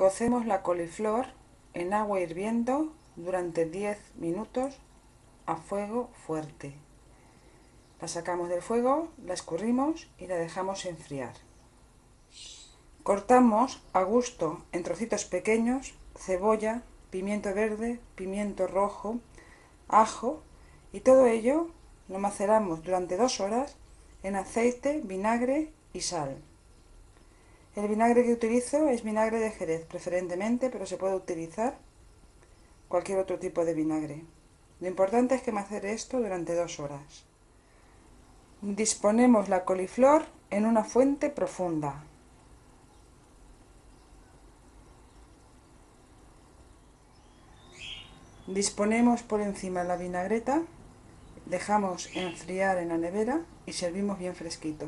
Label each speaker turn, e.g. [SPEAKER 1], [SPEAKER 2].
[SPEAKER 1] Cocemos la coliflor en agua hirviendo durante 10 minutos a fuego fuerte. La sacamos del fuego, la escurrimos y la dejamos enfriar. Cortamos a gusto en trocitos pequeños cebolla, pimiento verde, pimiento rojo, ajo y todo ello lo maceramos durante dos horas en aceite, vinagre y sal. El vinagre que utilizo es vinagre de Jerez, preferentemente, pero se puede utilizar cualquier otro tipo de vinagre. Lo importante es que macere esto durante dos horas. Disponemos la coliflor en una fuente profunda. Disponemos por encima la vinagreta, dejamos enfriar en la nevera y servimos bien fresquito.